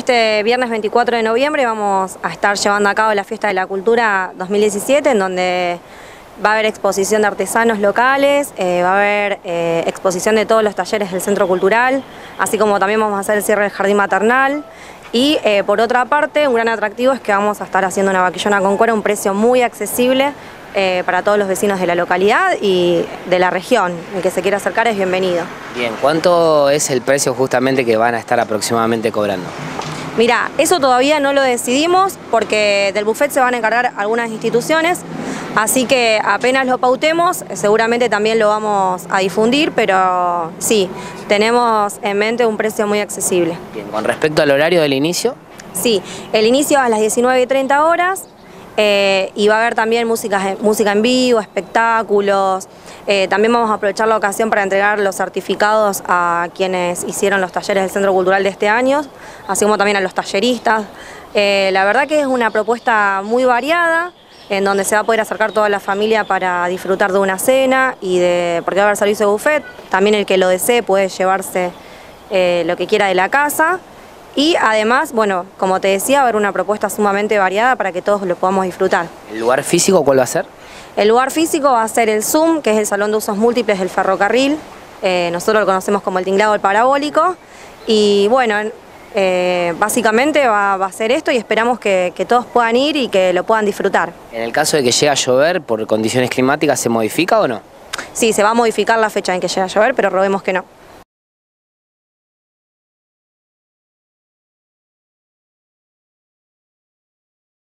Este viernes 24 de noviembre vamos a estar llevando a cabo la Fiesta de la Cultura 2017 en donde va a haber exposición de artesanos locales, eh, va a haber eh, exposición de todos los talleres del Centro Cultural, así como también vamos a hacer el cierre del Jardín Maternal. Y eh, por otra parte, un gran atractivo es que vamos a estar haciendo una vaquillona con cuero un precio muy accesible para todos los vecinos de la localidad y de la región. El que se quiera acercar es bienvenido. Bien, ¿cuánto es el precio justamente que van a estar aproximadamente cobrando? Mira, eso todavía no lo decidimos porque del buffet se van a encargar algunas instituciones, así que apenas lo pautemos, seguramente también lo vamos a difundir, pero sí, tenemos en mente un precio muy accesible. Bien, con respecto al horario del inicio. Sí, el inicio a las 19 y 30 horas, eh, y va a haber también música, música en vivo, espectáculos. Eh, también vamos a aprovechar la ocasión para entregar los certificados a quienes hicieron los talleres del Centro Cultural de este año, así como también a los talleristas. Eh, la verdad que es una propuesta muy variada, en donde se va a poder acercar toda la familia para disfrutar de una cena y de, porque va a haber servicio de buffet, también el que lo desee puede llevarse lo que quiera de la casa. Y además, bueno, como te decía, va a haber una propuesta sumamente variada para que todos lo podamos disfrutar. ¿El lugar físico cuál va a ser? El lugar físico va a ser el Zoom, que es el Salón de Usos Múltiples del Ferrocarril. Eh, nosotros lo conocemos como el tinglado del parabólico. Y bueno, eh, básicamente va, a ser esto y esperamos que, que, todos puedan ir y que lo puedan disfrutar. En el caso de que llegue a llover por condiciones climáticas, ¿se modifica o no? Sí, se va a modificar la fecha en que llegue a llover, pero robemos que no.